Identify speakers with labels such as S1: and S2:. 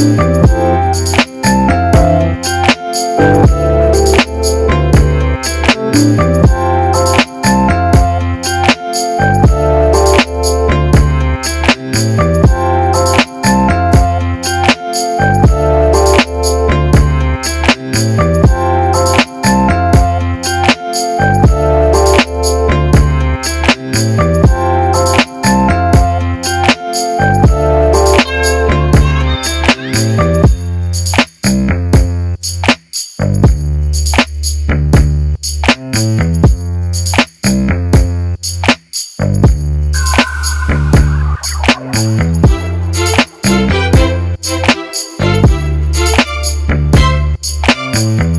S1: Gracias. Thank you.